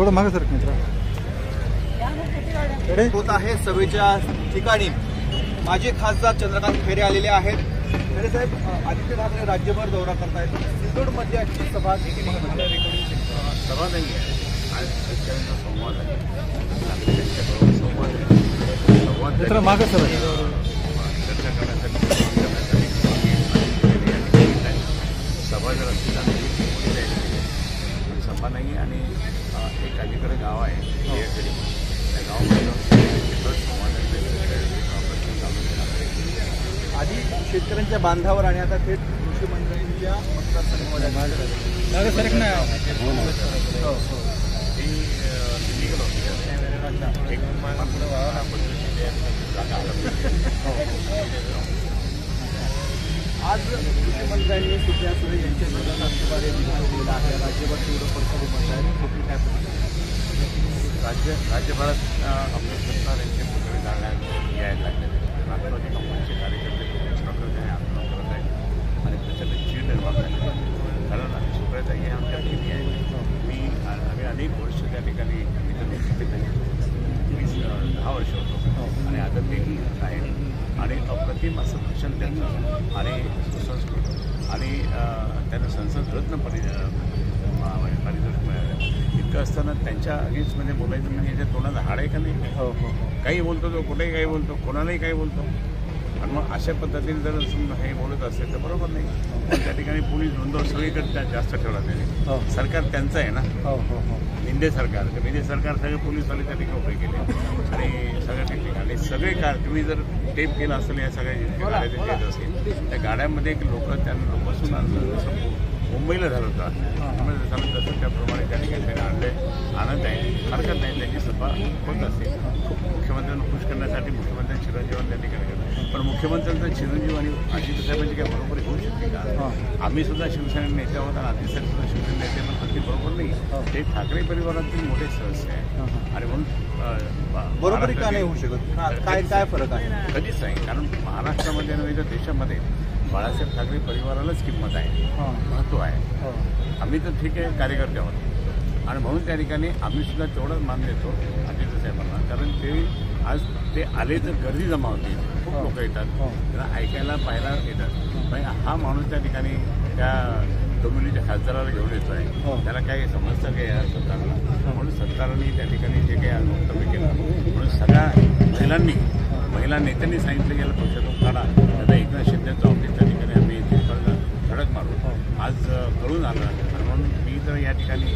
थोडं मागे सर मित्र. होत आहे सभेच्या ठिकाणी. माजी खासदार चंद्रकांत खैरे आलेले आहेत. खैरे साहेब आदित्य ठाकरे राज्यभर दौरा करतायत. सिल्लोडमध्ये आजची सभा सभा नाही आहे. आज शेतकऱ्यांचा संवाद आहे. संवाद आहे. अलीकडे गाव आहे. देयकडे त्या गावामध्ये जाऊन तिथं संवाद आहे. आधी शेतकऱ्यांच्या बांधावर आणि आता थेट कृषी मंत्र्यांच्या मतदारसंघामध्ये हो, हो. आज कृषी मंत्र्यांनी सुप्रिया सुळे यांच्या विरोधात विधान केलं आहे राज्यभर तीव्र परिस्थिती म्हणत आहे. कुठली काय परिस्थिती? राज्य राज्यभरात अ, आपले सरकार यांचे पुतळे जाळण्यात यायला लागले. राष्ट्रवादी काँग्रेसचे कार्यकर्ते खूप प्रकारे आंदोलन करत आहेत आणि त्याच्यात चीड निर्माण झाली कारण आम्ही सुप्रियाताई हे आमच्या नेहमी आहे. मी आम्ही अनेक वर्ष त्या ठिकाणी मी तर केले वीस दहा वर्ष होतो. आणि आता तेही आहे आणि अप्रतिम असं भाषण त्यांचं आणि सुसंस्कृत आणि त्यांना संसद रत्न परि अ, म्हणजे पारितोषिक मिळालं इतकं असताना त्यांच्या अगेन्स्टमध्ये बोलायचं म्हणजे याच्या तोंडात हाड आहे का नाही? हो हो हो. काही बोलतो तो कुठेही काही बोलतो कोणालाही काही बोलतो. आणि मग अशा पद्धतीने जर समजा हे बोलत असेल तर बरोबर नाही. पण त्या ठिकाणी पोलीस नोंदव सगळीकडे त्या जास्त ठेवला हो. त्याने सरकार त्यांचं आहे ना. हो हो हो. सरकार तर मिंदे सरकार सगळे पोलीसवाले त्या ठिकाणी उभे केले. आणि सगळ्या ठिकाणी सगळे कार तुम्ही जर टेप केला असेल या सगळ्या गाड्या असेल त्या गाड्यामध्ये लोक त्यांना बसून आणलं मुंबईला झालं होतं त्यामुळे झालं तसं त्याप्रमाणे त्या ठिकाणी त्यांनी आणले आनंद आहे हरकत नाही त्यांची सभा होत असते मुख्यमंत्र्यांना खुश करण्यासाठी मुख्यमंत्री चिरंजीवन त्या ठिकाणी करतात पण मुख्यमंत्र्यांचा चिरंजीव आणि अजित साहेबांची काय बरोबर होऊ शकते का? आम्ही सुद्धा शिवसेना नेते आहोत आणि अजित साहेब सुद्धा शिवसेना नेते पण अगदी बरोबर नाही. ते ठाकरे परिवारातील मोठे सदस्य आहे आणि म्हणून बरोबरी का नाही होऊ शकत? काय काय फरक आहे? कधीच नाही कारण महाराष्ट्रामध्ये नव्हे तर देशामध्ये बाळासाहेब ठाकरे परिवारालाच किंमत आहे महत्त्व आहे. आम्ही तर ठीक आहे कार्यकर्ते आहोत. आणि म्हणून त्या ठिकाणी आम्ही सुद्धा तेवढंच मान देतो अजित साहेबांना. कारण ते आज ते आले तर गर्दी जमा होती खूप लोक येतात. हो. त्यांना ऐकायला पाहायला येतात. पण हा माणूस त्या ठिकाणी त्या डोंबिवलीच्या खासदाराला घेऊन येतो आहे हो. त्याला काही समजतं काय या सरकारला? म्हणून सरकारने त्या ठिकाणी जे काही वक्तव्य केलं म्हणून सगळ्या महिलांनी महिला नेत्यांनी सांगितलं याला पक्षातून काढा. आता एकनाथ शिंदेचं ऑफिस त्या ठिकाणी आम्ही धडक मारू. आज कळून आलं. म्हणून मी तर या ठिकाणी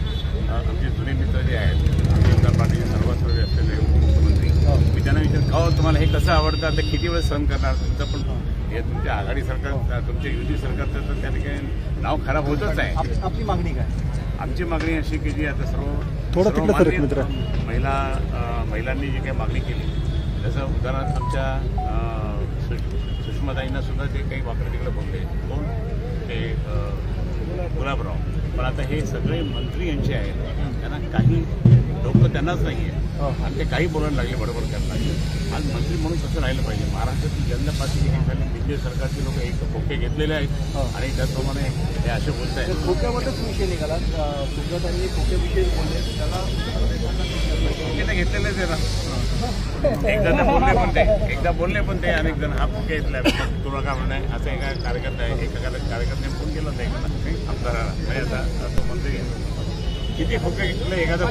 आमचे जुने मित्र जे आहेत आमदार पाटील सर्वस्वी असलेले उपमुख्यमंत्री. मी त्यांना विचार का हो, तुम्हाला हे कसं आवडतं? आता किती वेळ सहन करणार तुमचं पण? हे तुमच्या आघाडी सरकार तुमच्या युती सरकारचं तर त्या ठिकाणी नाव खराब होतच आहे. आप- आपली मागणी काय? आमची मागणी अशी की जी आता सर्व थोडं सर्व तिकडं सरक मान्य- मित्र. महिला महिलांनी जी काही मागणी केली जसं उदाहरणार्थ आमच्या सुषमाताईंना सुद्धा ते काही वाकडे तिकडे बोलले कोण? ते गुलाबराव. पण आता हे सगळे मंत्री यांचे आहेत त्यांना काही डोकं त्यांनाच नाही आहे आणि ते काही बोलायला लागले बरोबर लागले आज मंत्री म्हणून कसं राहिलं पाहिजे. महाराष्ट्रातील जनता पार्टी हे खाली दिल्ली सरकारचे लोक एक खोके घेतलेले आहेत. आणि त्याचप्रमाणे हे असे बोलत आहेत. खोक्यावरच विषय निघाला. सुजातांनी खोक्याविषयी बोलले. त्याला घेतलेलेच आहे ना. एकदा तर बोलले पण ते. एकदा बोलले पण ते. अनेक जण हा फुके घेतलाय तुला का म्हणणं असं एका कार्यकर्ता आहे एका कार्य- कार्यकर्त्याने फोन केला होता एखादा आमदाराला म्हणजे आता तो मंत्री आहे. किती फुके घेतले एखादा.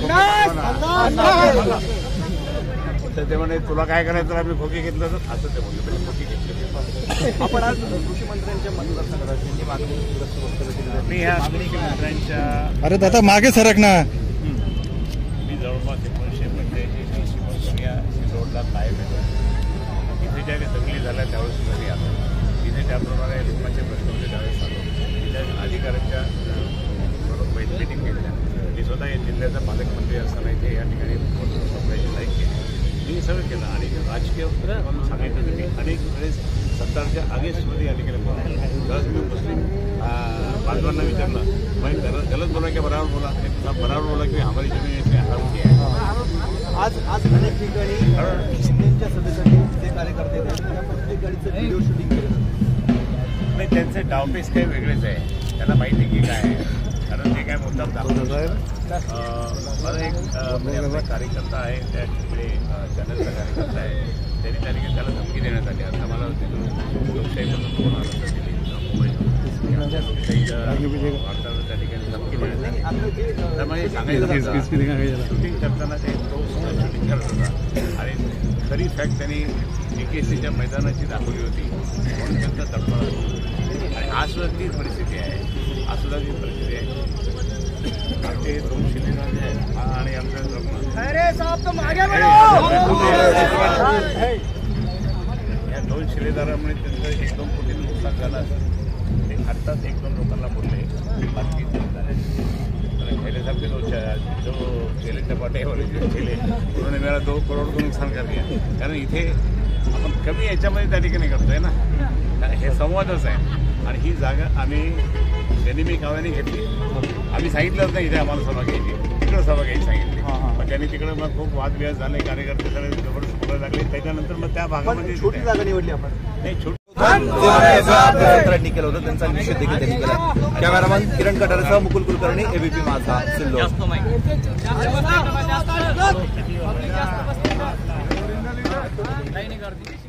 तर ते म्हणे तुला काय करायचं आम्ही खोके घेतलं तर असं ते बोलले म्हणजे खोके घेतले आपण आज कृषी मंत्र्यांच्या. त्यांनी मागणी. मी ह्या मुख्यमंत्र्यांच्या अरे दादा मागे सरक ना मी जवळपास एकोणीसशे पंच्याऐंशी ऐंशी पासून या रोडला कायम येतो इथे ज्या काही दंगली झाल्या त्यावेळेस मी आलो इथे त्याप्रमाणे लोकांचे प्रश्न होते त्यावेळेस इथे अधिकाऱ्यांच्या अं, बरोबर बैठ मिटिंग घेतल्या. मी स्वतः या जिल्ह्याचा पालकमंत्री असताना इथे या ठिकाणी लाईक केली. मी सगळं केलं आणि राजकीय म्हणून सांगायचं मी अनेक वेळेस सरकारच्या अगेन्स्टमध्ये या ठिकाणी बोललो. त्यावेळेस मी मुस्लिम बांधवांना विचारलं मग गलत गलत बोला की बराबर बोला? तुला बराबर बोला की हमारी जमीन इथे की आहे? आज आज अनेक ठिकाणी शिंदेच्या सदस्यांनी जे कार्यकर्ते त्या प्रत्येक गाडीचं व्हिडिओ शूटिंग केलं. नाही त्यांचे डावपेच काही वेगळेच आहे. त्यांना माहिती आहे की काय आहे. कारण ते काय मुद्दाम दाखवत मला एक म्हणजे कार्यकर्ता आहे त्या तिकडे चॅनलचा कार्यकर्ता आहे. त्यांनी त्या ठिकाणी त्याला धमकी देण्यात आली. आता मला तिकडून लोकशाहीमधून फोन आला त्या ठिकाणी धमकी देण्यात त्यामुळे सांगायचं शूटिंग करताना ते तो शूटिंग करत होता. आणि खरी फॅक्ट त्यांनी ए के सीच्या मैदानाची दाखवली होती म्हणून त्यांचा तडफडा. आणि आज सुद्धा तीच परिस्थिती आहे आज सुद्धा तीच परिस्थिती आहे ते दोन शिलेदार जे आहेत हा आणि आमच्या या दोन शिलेदारामुळे त्यांचं एक दोन कोटी नुकसान झालं असेल ते आत्ताच एक दोन लोकांना बोलले बाकी जो केले चपाटे वाले जो केले उन्होंने मेरा दो करोड को नुकसान कर दिया कारण इथे आपण कमी याच्यामध्ये त्या ठिकाणी करतोय ना. कारण हे संवादच आहे. आणि ही जागा आम्ही त्यांनी मी काव्याने घेतली. आम्ही सांगितलंच नाही इथे आम्हाला सभा घ्यायची. तिकडं सभा घ्यायची सांगितली. पण त्यांनी तिकडं मग खूप वादविवाद झाले. कार्यकर्ते सगळे जबरदस्त बोलायला लागले. त्याच्यानंतर मग त्या भागामध्ये छोटी जागा निवडली आपण. नाही छोट मित्रांनी केलं होतं. त्यांचा निषेध देखील त्यांनी केला. कॅमेरामॅन किरण कटारेसह मुकुल कुलकर्णी एबीपी माझा सिल्लोड. नाही